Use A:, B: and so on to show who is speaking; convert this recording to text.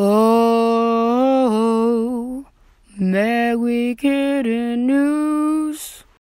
A: Oh, Meg, we get a new.